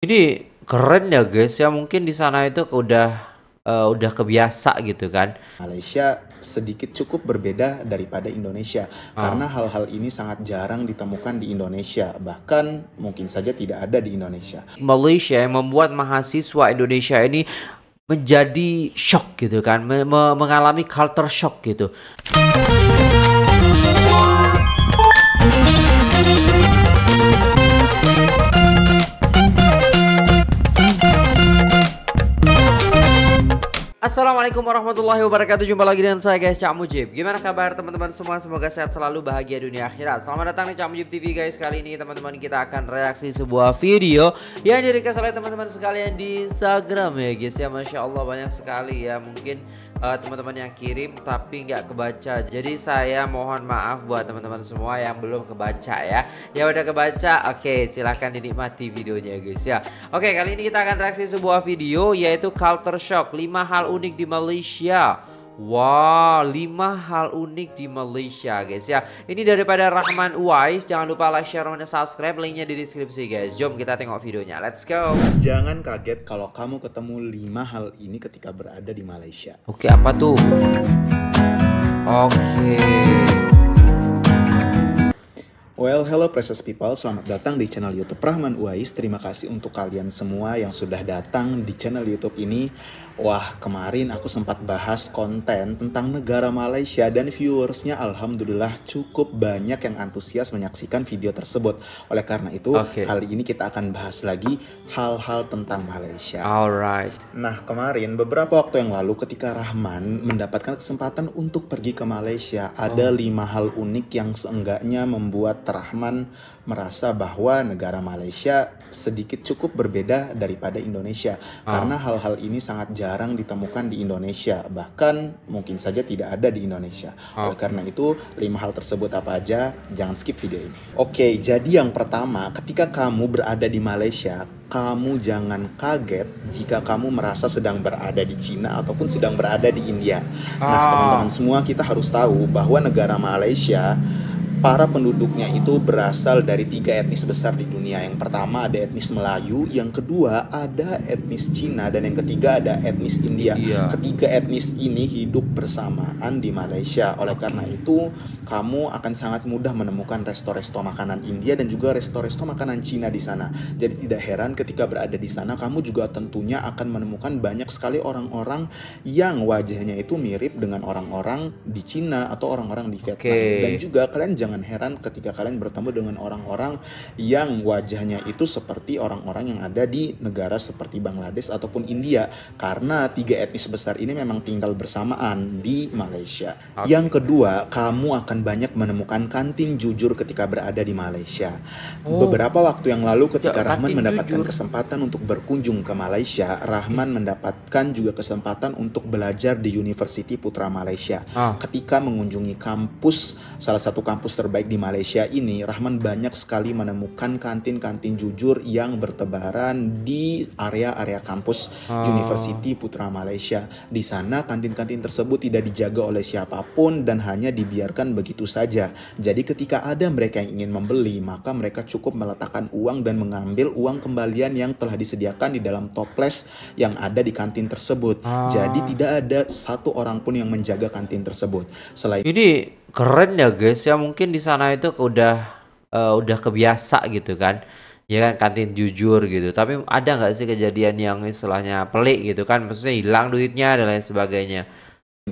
Ini keren ya guys ya mungkin di sana itu udah eh, udah kebiasa gitu kan. Malaysia sedikit cukup berbeda daripada Indonesia Ah. karena hal-hal ini sangat jarang ditemukan di Indonesia bahkan mungkin saja tidak ada di Indonesia. Malaysia yang membuat mahasiswa Indonesia ini menjadi shock gitu kan, me- me- mengalami culture shock gitu. Assalamualaikum warahmatullahi wabarakatuh. Jumpa lagi dengan saya guys Cak Mujib. Gimana kabar teman-teman semua? Semoga sehat selalu bahagia dunia akhirat. Selamat datang di Cak Mujib TV guys. Kali ini teman-teman kita akan reaksi sebuah video Yang direkas oleh teman-teman sekalian di Instagram ya guys ya. Masya Allah banyak sekali ya. Mungkin eh, teman-teman yang kirim tapi nggak kebaca. Jadi saya mohon maaf buat teman-teman semua yang belum kebaca ya. Ya udah kebaca Oke silahkan dinikmati videonya guys ya. Oke kali ini kita akan reaksi sebuah video Yaitu culture shock 5 hal unik di Malaysia Wow, 5 hal unik di Malaysia guys ya Ini daripada Rahman Uwais Jangan lupa like, share, dan subscribe Linknya di deskripsi guys Jom kita tengok videonya Let's go Jangan kaget kalau kamu ketemu lima hal ini ketika berada di Malaysia. Oke apa tuh? Oke Well, hello precious people, selamat datang di channel YouTube Rahman Uwais. Terima kasih untuk kalian semua yang sudah datang di channel YouTube ini. Wah, kemarin aku sempat bahas konten tentang negara Malaysia dan viewersnya alhamdulillah cukup banyak yang antusias menyaksikan video tersebut. Oleh karena itu, Oke. kali ini kita akan bahas lagi hal-hal tentang Malaysia. Alright Nah, kemarin beberapa waktu yang lalu ketika Rahman mendapatkan kesempatan untuk pergi ke Malaysia, ada lima hal unik yang seenggaknya membuat Rahman merasa bahwa negara Malaysia sedikit cukup berbeda daripada Indonesia karena hal-hal ini sangat jarang ditemukan di Indonesia bahkan mungkin saja tidak ada di Indonesia oleh Oke. karena itu lima hal tersebut apa aja jangan skip video ini oke jadi yang pertama ketika kamu berada di Malaysia kamu jangan kaget jika kamu merasa sedang berada di Cina ataupun sedang berada di India nah Ah. teman-teman semua kita harus tahu bahwa negara Malaysia para penduduknya itu berasal dari tiga etnis besar di dunia. Yang pertama ada etnis Melayu, yang kedua ada etnis Cina, dan yang ketiga ada etnis India. India. Ketiga etnis ini hidup bersamaan di Malaysia. Oleh karena itu, kamu akan sangat mudah menemukan resto-resto makanan India dan juga resto-resto makanan Cina di sana. Jadi tidak heran ketika berada di sana, kamu juga tentunya akan menemukan banyak sekali orang-orang yang wajahnya itu mirip dengan orang-orang di Cina atau orang-orang di Vietnam. Oke. Dan juga kalian jangan heran ketika kalian bertemu dengan orang-orang yang wajahnya itu seperti orang-orang yang ada di negara seperti Bangladesh ataupun India karena tiga etnis besar ini memang tinggal bersamaan di Malaysia. Oke. Yang kedua, kamu akan banyak menemukan kantin jujur ketika berada di Malaysia. Oh. Beberapa waktu yang lalu ketika Ya, Rahman mendapatkan jujur. kesempatan untuk berkunjung ke Malaysia, Rahman mendapatkan juga kesempatan untuk belajar di University Putra Malaysia Ah. ketika mengunjungi kampus salah satu kampus terbaik di Malaysia ini Rahman banyak sekali menemukan kantin-kantin jujur yang bertebaran di area-area kampus Ah. University Putra Malaysia. Di sana kantin-kantin tersebut tidak dijaga oleh siapa pun dan hanya dibiarkan begitu saja. Jadi ketika ada mereka yang ingin membeli maka mereka cukup meletakkan uang dan mengambil uang kembalian yang telah disediakan di dalam toples yang ada di kantin tersebut. Ah. jadi tidak ada satu orang pun yang menjaga kantin tersebut. Selain Ini keren ya guys ya. Mungkin di sana itu udah eh, udah kebiasa gitu kan ya kan kantin jujur gitu tapi ada nggak sih kejadian yang istilahnya pelik gitu kan maksudnya hilang duitnya dan lain sebagainya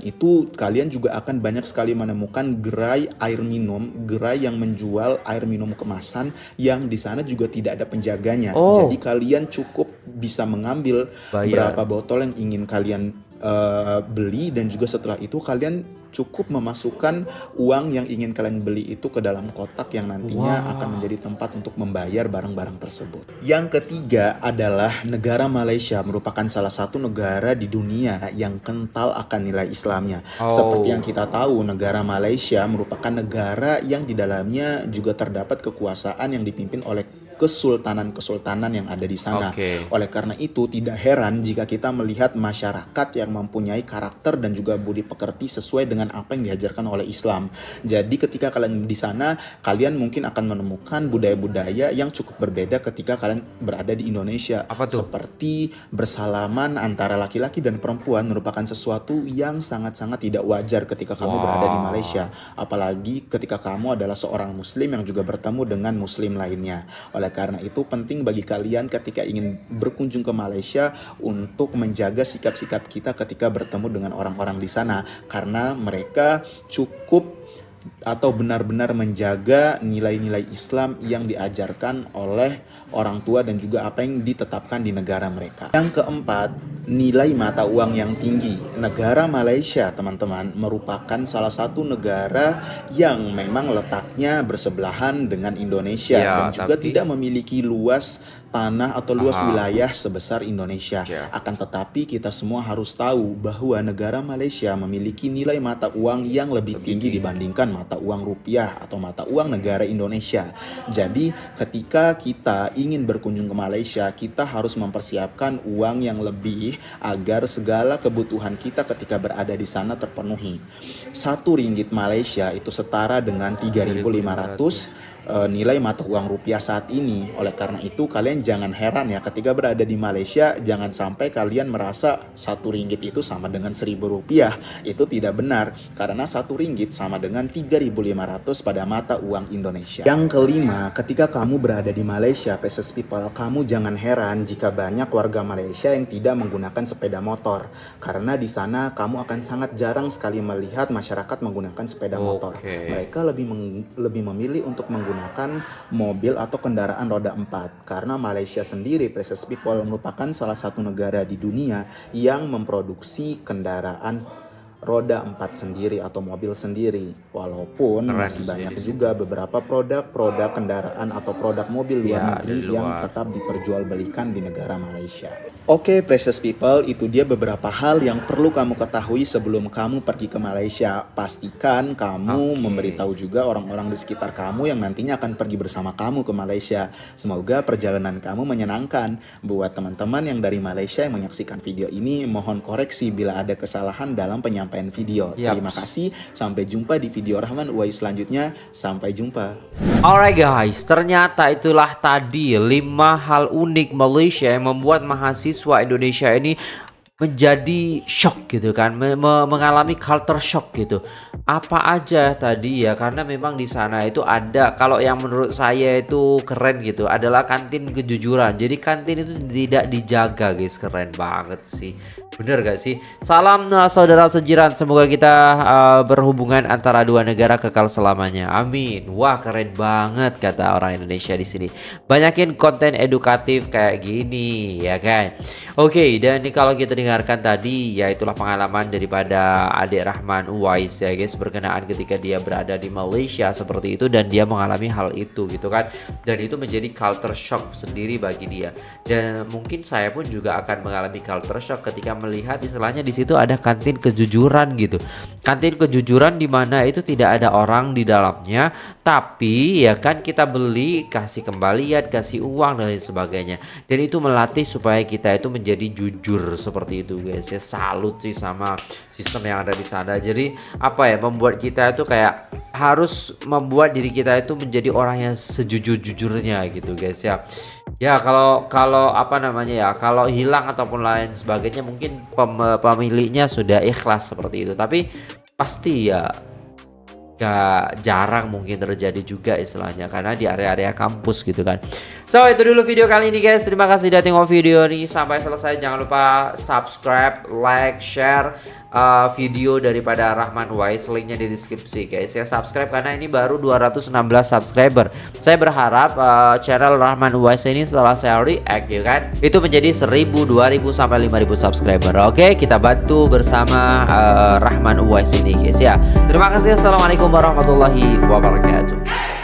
itu kalian juga akan banyak sekali menemukan gerai air minum, gerai yang menjual air minum kemasan yang di sana juga tidak ada penjaganya. Oh. Jadi kalian cukup bisa mengambil Bayar. berapa botol yang ingin kalian eh, beli dan juga setelah itu kalian cukup memasukkan uang yang ingin kalian beli itu ke dalam kotak yang nantinya Wah. akan menjadi tempat untuk membayar barang-barang tersebut. Yang ketiga adalah negara Malaysia merupakan salah satu negara di dunia yang kental akan nilai Islamnya. Oh. Seperti yang kita tahu, negara Malaysia merupakan negara yang di dalamnya juga terdapat kekuasaan yang dipimpin oleh kesultanan-kesultanan yang ada di sana. Oke. Oleh karena itu tidak heran jika kita melihat masyarakat yang mempunyai karakter dan juga budi pekerti sesuai dengan apa yang diajarkan oleh Islam. Jadi ketika kalian di sana, kalian mungkin akan menemukan budaya-budaya yang cukup berbeda ketika kalian berada di Indonesia. Apa tuh? Seperti bersalaman antara laki-laki dan perempuan merupakan sesuatu yang sangat-sangat tidak wajar ketika kamu Wow. berada di Malaysia. Apalagi ketika kamu adalah seorang muslim yang juga bertemu dengan muslim lainnya. Oleh karena itu penting bagi kalian ketika ingin berkunjung ke Malaysia untuk menjaga sikap-sikap kita ketika bertemu dengan orang-orang di sana. Karena mereka cukup atau benar-benar menjaga nilai-nilai Islam yang diajarkan oleh orang tua dan juga apa yang ditetapkan di negara mereka. Yang keempat, nilai mata uang yang tinggi. Negara Malaysia, teman-teman, merupakan salah satu negara yang memang letaknya bersebelahan dengan Indonesia Ya, dan juga tapi- tidak memiliki luas tanah atau luas Paham. wilayah sebesar Indonesia. Ya. Akan tetapi kita semua harus tahu bahwa negara Malaysia memiliki nilai mata uang yang lebih tinggi dibandingkan mata uang rupiah atau mata uang negara Indonesia. Jadi ketika kita ingin berkunjung ke Malaysia, kita harus mempersiapkan uang yang lebih agar segala kebutuhan kita ketika berada di sana terpenuhi. Satu ringgit Malaysia itu setara dengan 3.500 eh, nilai mata uang rupiah saat ini. Oleh karena itu kalian jangan heran ya ketika berada di Malaysia jangan sampai kalian merasa satu ringgit itu sama dengan seribu rupiah. Itu tidak benar karena satu ringgit sama dengan 3.500 pada mata uang Indonesia. Yang kelima, ketika kamu berada di Malaysia, precious people, kamu jangan heran jika banyak warga Malaysia yang tidak menggunakan sepeda motor karena di sana kamu akan sangat jarang sekali melihat masyarakat menggunakan sepeda motor. Oke. Mereka lebih lebih memilih untuk menggunakan mobil atau kendaraan roda 4 karena Malaysia sendiri precious people merupakan salah satu negara di dunia yang memproduksi kendaraan roda 4 sendiri atau mobil sendiri walaupun Keren masih sih banyak situ. juga beberapa produk-produk kendaraan atau produk mobil luar Ya, negeri dari yang luar. tetap diperjualbelikan di negara Malaysia. Oke, precious people, itu dia beberapa hal yang perlu kamu ketahui sebelum kamu pergi ke Malaysia. Pastikan kamu Oke. memberitahu juga orang-orang di sekitar kamu yang nantinya akan pergi bersama kamu ke Malaysia. Semoga perjalanan kamu menyenangkan. Buat teman-teman yang dari Malaysia yang menyaksikan video ini, mohon koreksi bila ada kesalahan dalam penyampaian video. Yaps. Terima kasih. Sampai jumpa di video Rahman Uwais selanjutnya. Sampai jumpa. Alright guys, ternyata itulah tadi 5 hal unik Malaysia yang membuat mahasiswa Indonesia ini menjadi shock gitu kan, me- me- mengalami culture shock gitu. Apa aja tadi ya, karena memang di sana itu ada kalau yang menurut saya itu keren gitu, adalah kantin kejujuran. Jadi kantin itu tidak dijaga guys, keren banget sih. Bener gak sih? Salam uh, saudara sejiran, semoga kita uh, berhubungan antara dua negara kekal selamanya. Amin. Wah keren banget kata orang Indonesia di sini. Banyakin konten edukatif kayak gini ya kan. Oke dan ini kalau kita dengarkan tadi ya itulah pengalaman daripada adik Rahman Uwais ya guys berkenaan ketika dia berada di Malaysia seperti itu dan dia mengalami hal itu gitu kan. Dan itu menjadi culture shock sendiri bagi dia. Dan mungkin saya pun juga akan mengalami culture shock ketika melihat istilahnya di situ ada kantin kejujuran gitu. Kantin kejujuran di mana itu tidak ada orang di dalamnya, tapi ya kan kita beli, kasih kembalian, kasih uang dan lain sebagainya. Dan itu melatih supaya kita itu menjadi jujur seperti itu guys. Ya salut sih sama sistem yang ada di sana. Jadi apa ya membuat kita itu kayak harus membuat diri kita itu menjadi orang yang sejujur-jujurnya gitu guys ya. Ya kalau kalau apa namanya ya kalau hilang ataupun lain sebagainya mungkin pem- pemiliknya sudah ikhlas seperti itu tapi pasti ya gak jarang mungkin terjadi juga istilahnya karena di area-area kampus gitu kan. So itu dulu video kali ini guys. Terima kasih sudah tengok video ini sampai selesai. Jangan lupa subscribe, like, share uh, video daripada Rahman Wise linknya di deskripsi guys. Ya subscribe karena ini baru 216 subscriber. Saya berharap uh, channel Rahman Wise ini setelah saya react ya kan itu menjadi 1000, 2000 sampai 5000 subscriber. Oke, kita bantu bersama uh, Rahman Wise ini guys ya. Terima kasih. Assalamualaikum warahmatullahi wabarakatuh.